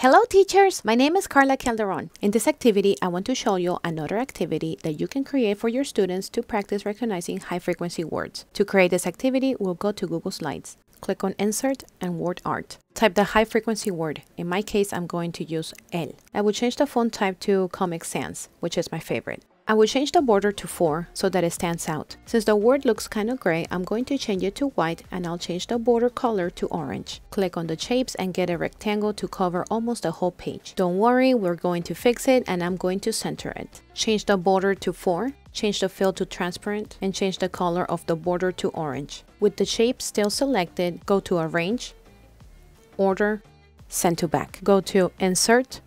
Hello teachers, my name is Carla Calderon. In this activity, I want to show you another activity that you can create for your students to practice recognizing high frequency words. To create this activity, we'll go to Google Slides. Click on Insert and Word Art. Type the high frequency word. In my case, I'm going to use el. I will change the font type to Comic Sans, which is my favorite. I will change the border to 4 so that it stands out. Since the word looks kind of gray, I'm going to change it to white and I'll change the border color to orange. Click on the shapes and get a rectangle to cover almost the whole page. Don't worry, we're going to fix it and I'm going to center it. Change the border to 4, change the fill to transparent, and change the color of the border to orange. With the shape still selected, go to Arrange, Order, Send to Back. Go to Insert,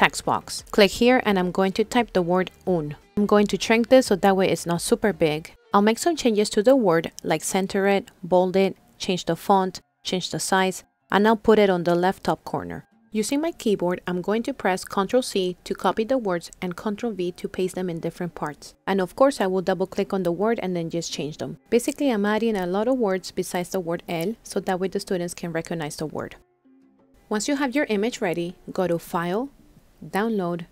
text box. Click here and I'm going to type the word un. I'm going to shrink this so that way it's not super big. I'll make some changes to the word like center it, bold it, change the font, change the size, and I'll put it on the left top corner. Using my keyboard, I'm going to press Ctrl C to copy the words and Ctrl V to paste them in different parts. And of course, I will double click on the word and then just change them. Basically, I'm adding a lot of words besides the word el so that way the students can recognize the word. Once you have your image ready, go to File, download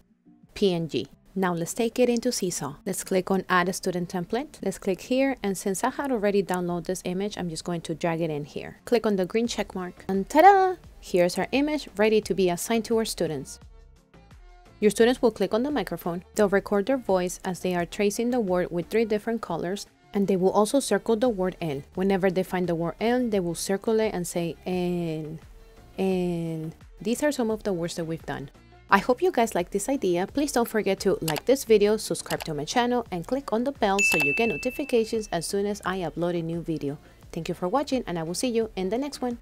PNG. Now let's take it into Seesaw. Let's click on add a student template. Let's click here and since I had already downloaded this image, I'm just going to drag it in here. Click on the green check mark and ta-da! Here's our image ready to be assigned to our students. Your students will click on the microphone. They'll record their voice as they are tracing the word with three different colors and they will also circle the word el. Whenever they find the word el, they will circle it and say N, el. These are some of the words that we've done. I hope you guys like this idea. Please don't forget to like this video, subscribe to my channel, and click on the bell so you get notifications as soon as I upload a new video. Thank you for watching and I will see you in the next one.